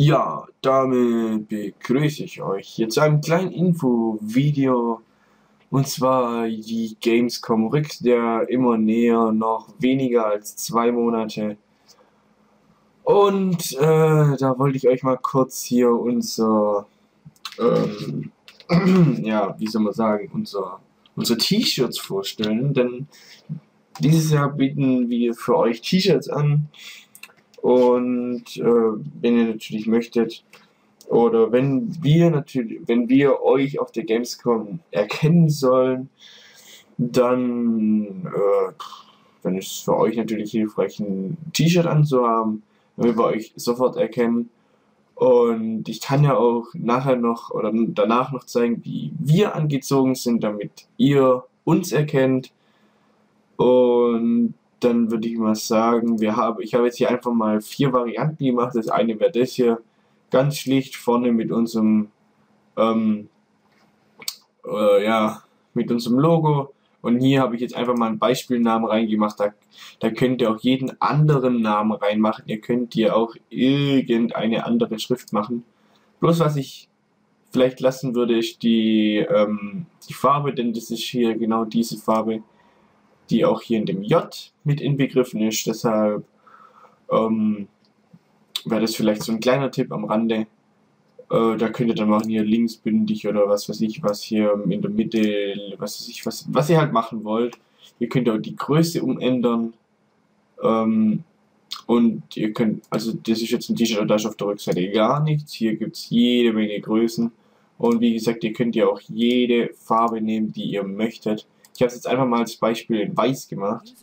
Ja, damit begrüße ich euch jetzt zu einem kleinen Info-Video. Und zwar die Gamescom rückt ja immer näher, noch weniger als zwei Monate. Und äh, da wollte ich euch mal kurz hier unser, ähm, ja, wie soll man sagen, unser, unsere T-Shirts vorstellen. Denn dieses Jahr bieten wir für euch T-Shirts an und äh, wenn ihr natürlich möchtet, oder wenn wir natürlich, wenn wir euch auf der Gamescom erkennen sollen, dann, äh, dann ist es für euch natürlich hilfreich, ein T-Shirt anzuhaben, damit wir euch sofort erkennen. Und ich kann ja auch nachher noch oder danach noch zeigen, wie wir angezogen sind, damit ihr uns erkennt. Und dann würde ich mal sagen, wir haben, ich habe jetzt hier einfach mal vier Varianten gemacht. Das eine wäre das hier, ganz schlicht vorne mit unserem, ähm, äh, ja, mit unserem Logo. Und hier habe ich jetzt einfach mal einen Beispielnamen reingemacht. Da, da könnt ihr auch jeden anderen Namen reinmachen. Ihr könnt hier auch irgendeine andere Schrift machen. Bloß was ich vielleicht lassen würde, ist die, ähm, die Farbe, denn das ist hier genau diese Farbe die auch hier in dem J mit inbegriffen ist. Deshalb ähm, wäre das vielleicht so ein kleiner Tipp am Rande. Äh, da könnt ihr dann machen hier linksbündig oder was weiß ich, was hier in der Mitte, was weiß ich, was, was ihr halt machen wollt. Ihr könnt auch die Größe umändern. Ähm, und ihr könnt, also das ist jetzt ein T-Shirt, da ist auf der Rückseite gar nichts. Hier gibt es jede Menge Größen. Und wie gesagt, ihr könnt ja auch jede Farbe nehmen, die ihr möchtet. Ich habe es jetzt einfach mal als Beispiel in weiß gemacht.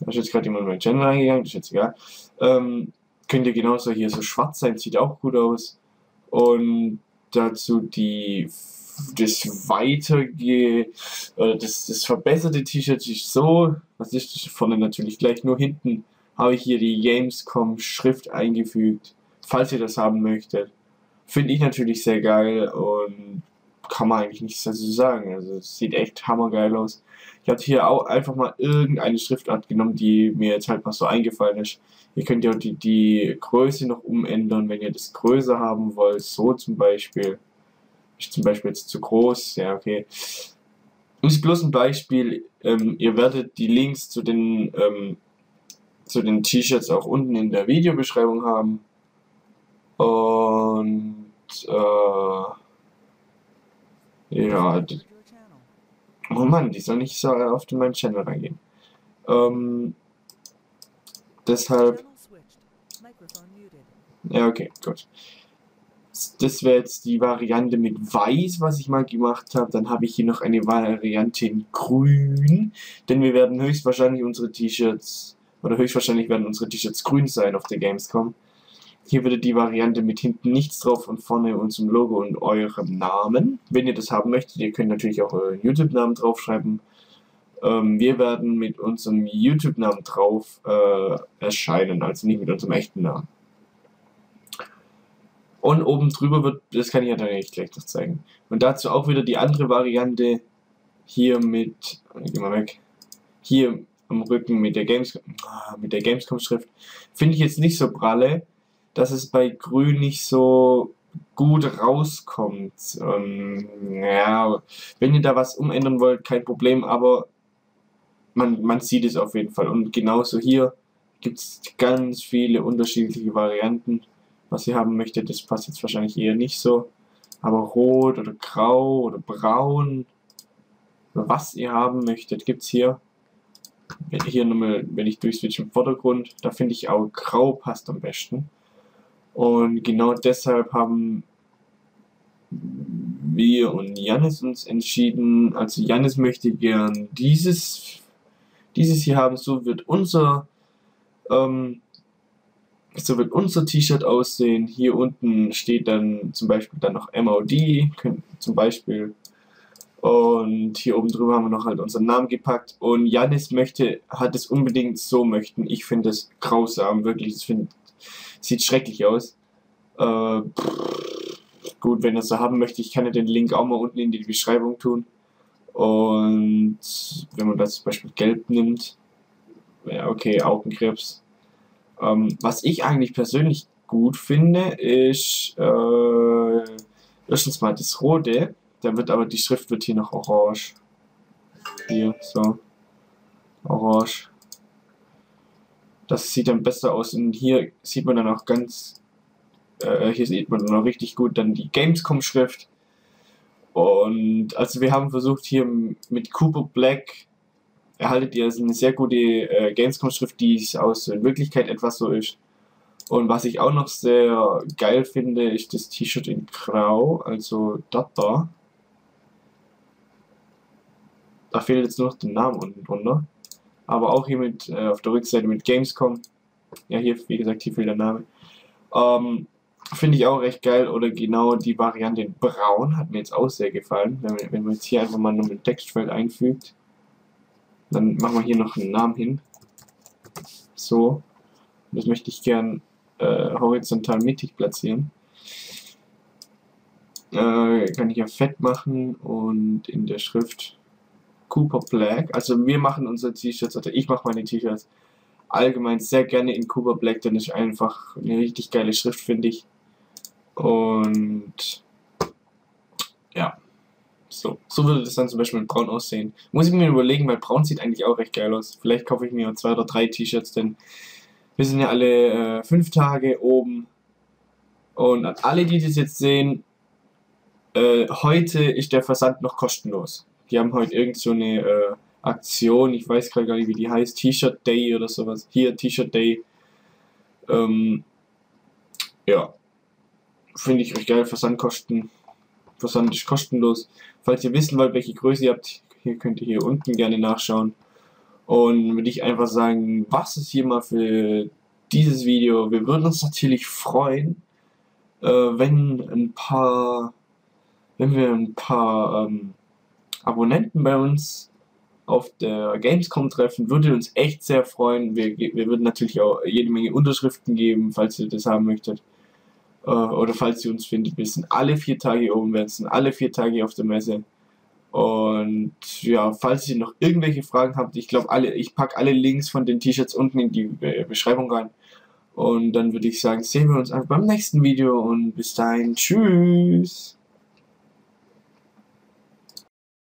Da ist jetzt gerade jemand in mein Channel reingegangen, das ist jetzt egal. Ähm, könnt ihr genauso hier so schwarz sein, sieht auch gut aus. Und dazu die das weitere, äh, das, das verbesserte T-Shirt ist so, was ist das vorne natürlich gleich, nur hinten habe ich hier die Gamescom Schrift eingefügt, falls ihr das haben möchtet. Finde ich natürlich sehr geil und kann man eigentlich nichts dazu sagen. Also es sieht echt hammergeil aus. Ich habe hier auch einfach mal irgendeine Schriftart genommen, die mir jetzt halt mal so eingefallen ist. Ihr könnt ja die, die Größe noch umändern, wenn ihr das größer haben wollt. So zum Beispiel. Ist zum Beispiel jetzt zu groß. Ja, okay. Ist bloß ein Beispiel. Ähm, ihr werdet die Links zu den, ähm, zu den T-Shirts auch unten in der Videobeschreibung haben. Und äh, ja, oh Mann, die soll nicht so oft in meinen Channel reingehen. Ähm, deshalb. Ja, okay, gut. Das wäre jetzt die Variante mit Weiß, was ich mal gemacht habe. Dann habe ich hier noch eine Variante in Grün. Denn wir werden höchstwahrscheinlich unsere T-Shirts, oder höchstwahrscheinlich werden unsere T-Shirts grün sein auf der Gamescom. Hier würde die Variante mit hinten nichts drauf und vorne unserem Logo und eurem Namen. Wenn ihr das haben möchtet, ihr könnt natürlich auch euren YouTube-Namen draufschreiben. Ähm, wir werden mit unserem YouTube-Namen drauf äh, erscheinen, also nicht mit unserem echten Namen. Und oben drüber wird, das kann ich ja dann gleich noch zeigen. Und dazu auch wieder die andere Variante hier mit, geh mal weg, hier am Rücken mit der Gamescom, ah, mit der Gamescom Schrift. Finde ich jetzt nicht so pralle dass es bei Grün nicht so gut rauskommt. Ähm, ja, wenn ihr da was umändern wollt, kein Problem, aber man, man sieht es auf jeden Fall. Und genauso hier gibt es ganz viele unterschiedliche Varianten. Was ihr haben möchtet, das passt jetzt wahrscheinlich eher nicht so. Aber rot oder grau oder braun, was ihr haben möchtet, gibt es hier. Hier nochmal, wenn ich durchswitche im Vordergrund, da finde ich auch grau passt am besten. Und genau deshalb haben wir und Janis uns entschieden, also Janis möchte gern dieses, dieses hier haben, so wird unser, ähm, so wird unser T-Shirt aussehen. Hier unten steht dann zum Beispiel dann noch MOD, zum Beispiel. Und hier oben drüber haben wir noch halt unseren Namen gepackt. Und Janis möchte, hat es unbedingt so möchten. Ich finde es grausam, wirklich. Das finde Sieht schrecklich aus. Äh, gut, wenn ihr es so haben möchte, ich kann ja den Link auch mal unten in die Beschreibung tun. Und wenn man das zum Beispiel gelb nimmt, ja okay, Augenkrebs. Ähm, was ich eigentlich persönlich gut finde, ist äh, erstens mal das rote. Da wird aber die Schrift wird hier noch orange. Hier, so. Orange. Das sieht dann besser aus. Und hier sieht man dann auch ganz, äh, hier sieht man dann auch richtig gut dann die Gamescom-Schrift. Und also wir haben versucht hier mit Cooper Black erhaltet ihr eine sehr gute äh, Gamescom-Schrift, die es aus in Wirklichkeit etwas so ist. Und was ich auch noch sehr geil finde, ist das T-Shirt in Grau, also das da. Da fehlt jetzt nur noch der Name unten drunter. Aber auch hier mit, äh, auf der Rückseite mit Gamescom. Ja, hier, wie gesagt, hier fehlt der Name. Ähm, Finde ich auch recht geil. Oder genau die Variante in Braun hat mir jetzt auch sehr gefallen. Wenn, wenn man jetzt hier einfach mal nur ein Textfeld einfügt. Dann machen wir hier noch einen Namen hin. So. Das möchte ich gern äh, horizontal mittig platzieren. Äh, kann ich ja fett machen und in der Schrift Cooper Black. Also wir machen unsere T-Shirts, oder ich mache meine T-Shirts allgemein sehr gerne in Cooper Black, denn ist einfach eine richtig geile Schrift, finde ich. Und ja, so. So würde das dann zum Beispiel mit Braun aussehen. Muss ich mir überlegen, weil Braun sieht eigentlich auch recht geil aus. Vielleicht kaufe ich mir zwei oder drei T-Shirts, denn wir sind ja alle äh, fünf Tage oben. Und alle, die das jetzt sehen, äh, heute ist der Versand noch kostenlos. Die haben heute irgend so eine äh, Aktion, ich weiß gerade gar nicht, wie die heißt, T-Shirt Day oder sowas. Hier, T-Shirt Day. Ähm, ja. Finde ich recht geil. Versandkosten. Versand ist kostenlos. Falls ihr wissen wollt, welche Größe ihr habt, hier könnt ihr hier unten gerne nachschauen. Und würde ich einfach sagen, was ist hier mal für dieses Video? Wir würden uns natürlich freuen, äh, wenn ein paar, wenn wir ein paar ähm, Abonnenten bei uns auf der Gamescom treffen, würde uns echt sehr freuen. Wir, wir würden natürlich auch jede Menge Unterschriften geben, falls ihr das haben möchtet. Äh, oder falls ihr uns findet. Wir sind alle vier Tage oben, wir sind alle vier Tage auf der Messe. Und ja, falls ihr noch irgendwelche Fragen habt, ich glaube alle, ich packe alle Links von den T-Shirts unten in die Beschreibung rein. Und dann würde ich sagen, sehen wir uns einfach beim nächsten Video und bis dahin, tschüss.